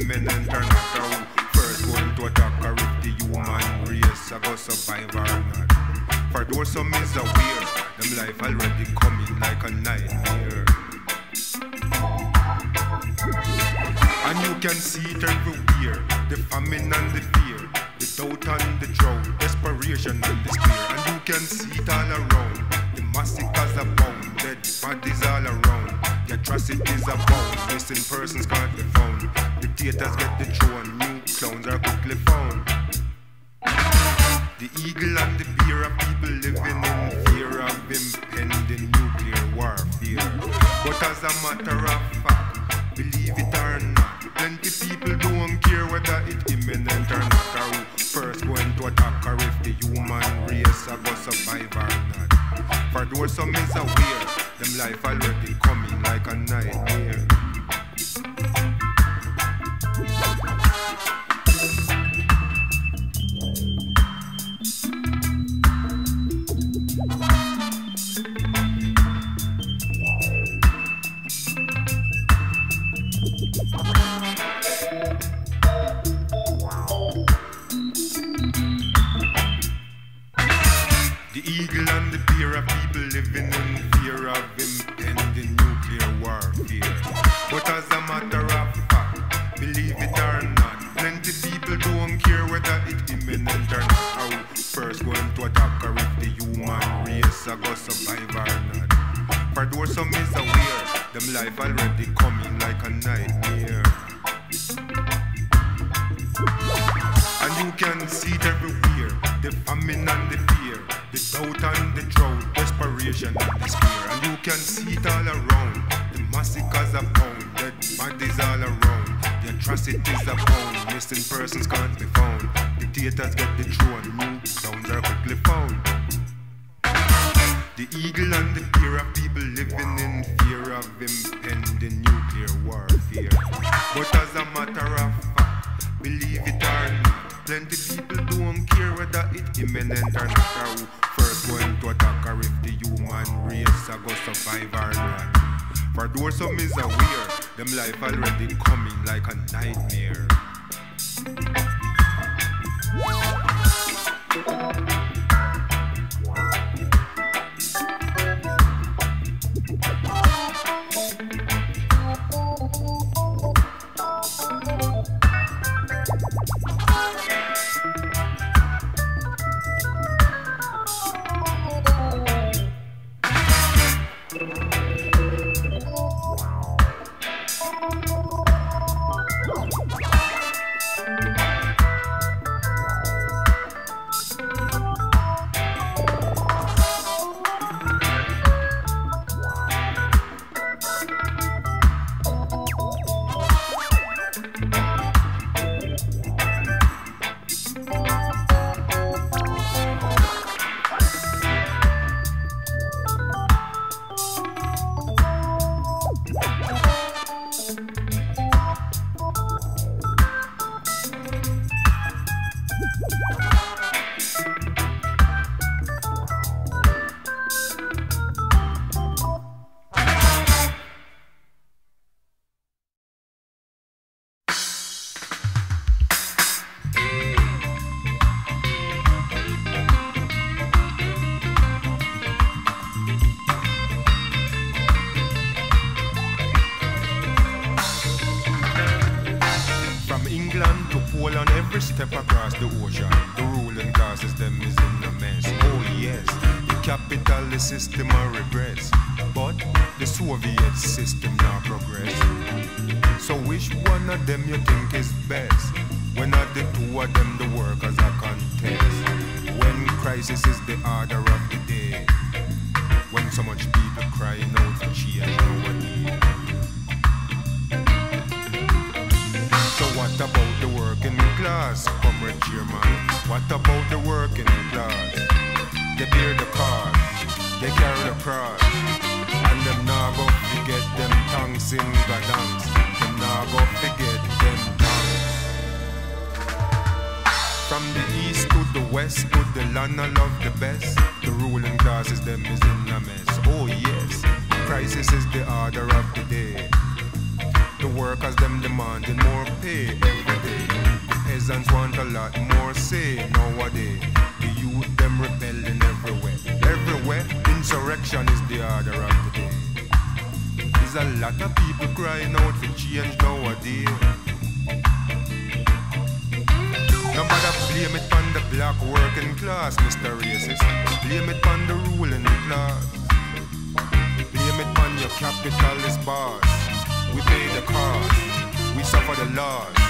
imminent or not. Or first going to attack or if the human race going to survive or not. For those some is aware, them life already coming like a nightmare. And you can see it everywhere, the famine and the fear, the doubt and the drought, desperation and despair. And you can see it all around, the massacres abound, dead bodies all around, the atrocities abound, missing persons can't be found, dictators get the throne, new clowns are quickly found. The eagle and the bear are people living in fear of impending nuclear warfare. But as a matter of fact, believe it or not, plenty people don't care whether it's imminent or not, or who first going to attack, or if the human race are going to survive or not. For those some is aware, them life already coming like a nightmare. Already coming like a nightmare. And you can see it everywhere the famine and the fear, the doubt and the drought, desperation and despair. And you can see it all around the massacres abound, dead bodies all around, the atrocities abound, missing persons can't be found, dictators get the throne, new clowns are quickly found. The eagle and the bear are people living in fear of impending nuclear warfare. But as a matter of fact, believe it or not, plenty people don't care whether it's imminent or not, or who first going to attack, or if the human race are going to survive or not. For those some is aware, them life already coming like a nightmare. Every step across the ocean, the ruling classes them is in a mess. Oh yes, the capitalist system a regress, but the Soviet system now progress. So which one of them you think is best? When are the two of them the workers are contest? When crisis is the order of the day? When so much people crying out for change class, comrade chairman? What about the working class? They bear the card, they carry the cross, and them now go forget them tongues in Gdansk. Them now go forget them tongues. From the east to the west, to the land I love the best. The ruling classes them is in a mess. Oh yes, Crisis is the order of the day. The workers them demanding more pay every day. Peasants want a lot more say nowadays. The youth them rebelling everywhere. Everywhere, insurrection is the order of the day. There's a lot of people crying out for change nowadays. Nobody blame it on the black working class, Mr. Racist. Blame it on the ruling class. Blame it on your capitalist boss. We pay the cost, we suffer the loss.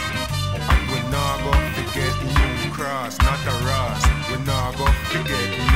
Not gonna forget new cross, not a Ross. We're not gonna forget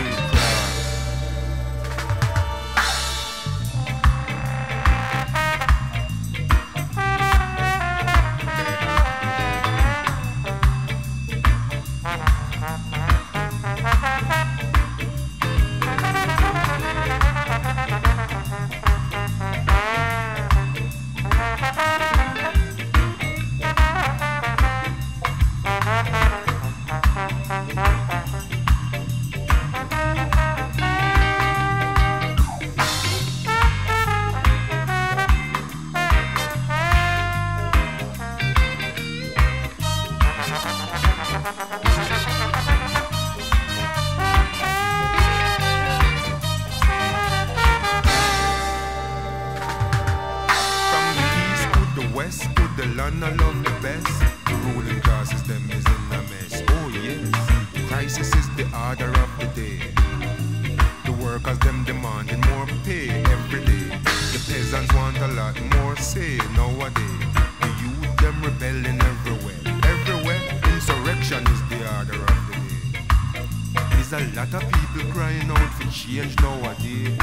A lot of people crying out for change nowadays.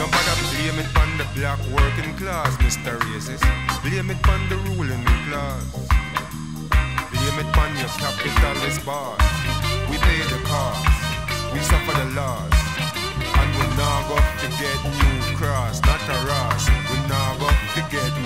Nobody blame it on the black working class, Mr. Racist. Blame it on the ruling class. Blame it on your capitalist boss. We pay the cost, we suffer the loss. And we now go forget new cross, not a Ross. We now go forget new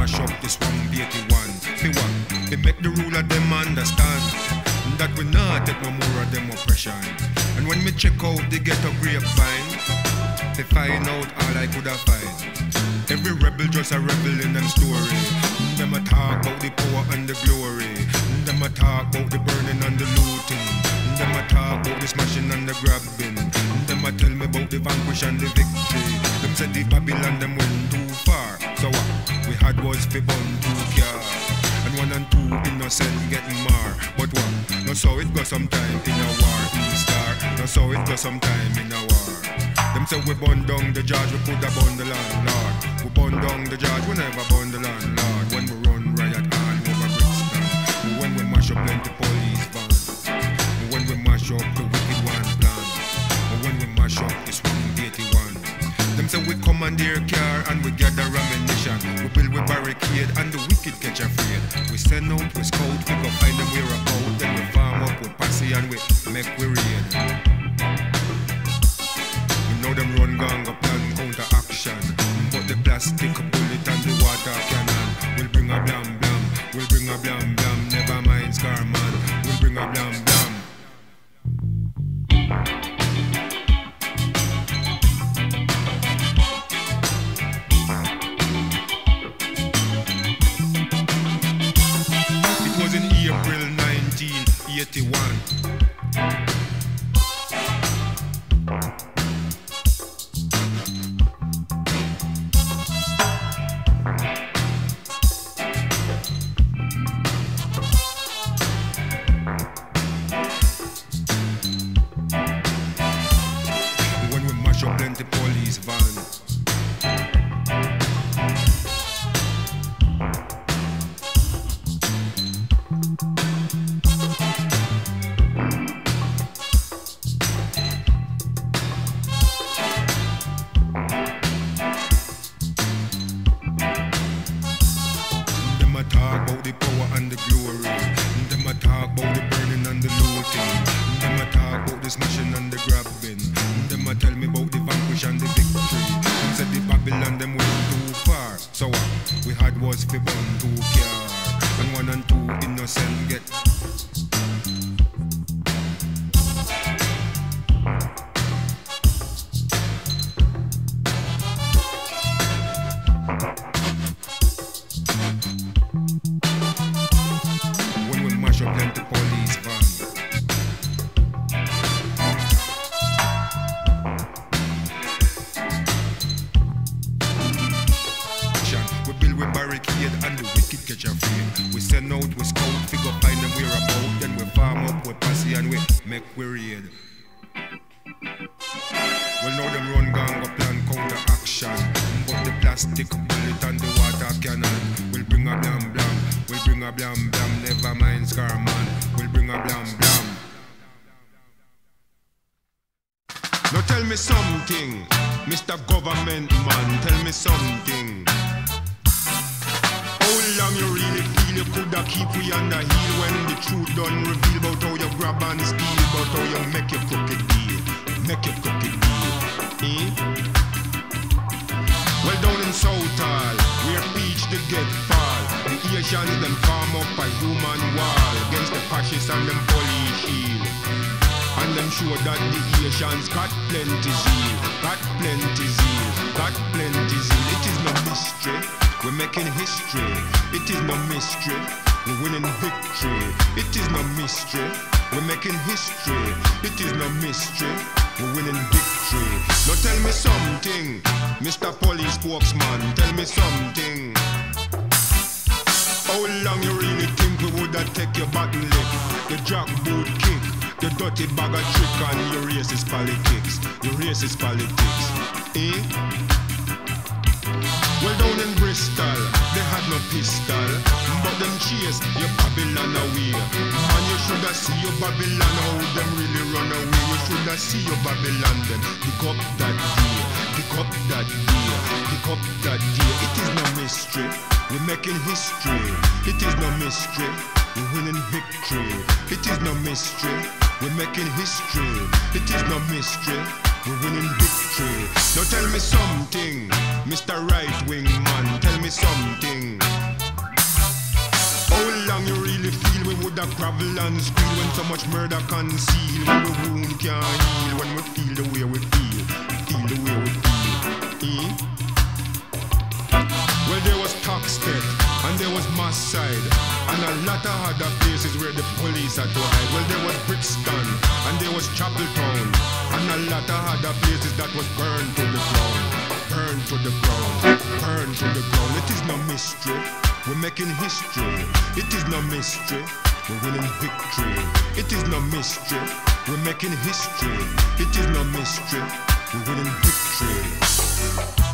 mash up this 181. Me what? Me make the ruler them understand that we not take no more of them oppression. And when me check out the ghetto grapevine, they find out all I could have find. Every rebel just a rebel in and story. Them a talk about the power and the glory. Them a talk about the burning and the looting. Them a talk about the smashing and the grabbing. Them a tell me about the vanquish and the victory. Them said the Babylon them went too far. We had was fi bun two car. And one and two innocent getting mar. But what? No so it go sometime in a war in star. No so it go sometime in a war. Them say we burn down the judge, we put a burn the landlord. We burn down the judge, we never burn the landlord. We commandeer car and we gather ammunition. We build with barricade and the wicked catch afraid. We send out, we scout, we go find them where about. Then we farm up, we posse and we make we raid. We know them run gang up plan counter action. But the plastic bullet and the water cannon will bring a blam blam. We'll bring a blam blam. Never mind scar man. Will bring a blam blam. Talk about the power and the glory. Them a talk about the burning and the looting. Them a talk about the smashing and the grabbing. Them a tell me about the vanquish and the victory. Said the Babylon them went too far. So what we had was fi bun two car. And one and two innocent get Now tell me something, Mr. Government Man, tell me something. How long you really feel you coulda keep we the heel when the truth done reveal about how you grab and steal, about how you make your crooked deal, make your crooked deal, eh? Well down in Southall, where peach they get fall, the Asians them form up a human wall against the fascists and them police shield. And them show that the Asians got plenty zeal, got plenty zeal, got plenty zeal. It is no mystery, we're making history. It is no mystery, we're winning victory. It is no mystery, we're making history. It is no mystery, we're winning victory. Now tell me something, Mr. Police spokesman, tell me something. How long you really think we woulda take your lick, the drop boot the dirty bag of trick your racist politics, your racist politics, eh? Well down in Bristol, they had no pistol, but them chase your Babylon away. And you shoulda see your Babylon how them really run away. You shoulda see your Babylon them pick up that day, pick up that day, pick up that day. It is no mystery, we're making history. It is no mystery, we're winning victory. It is no mystery, we're making history. It is no mystery. We're winning victory. Now tell me something, Mr. Right Wing Man. Tell me something. How long you really feel we woulda gravel and squeal when so much murder concealed? When we wound can't heal, when we feel the way we feel, feel the way Moss Side, and a lot of other places where the police are to hide. Well, there was Brixton, and there was Chapeltown, and a lot of other places that was burned to the ground. Burned to the ground, burned to the ground. It is no mystery, we're making history. It is no mystery, we're winning victory. It is no mystery, we're making history. It is no mystery, we're winning victory.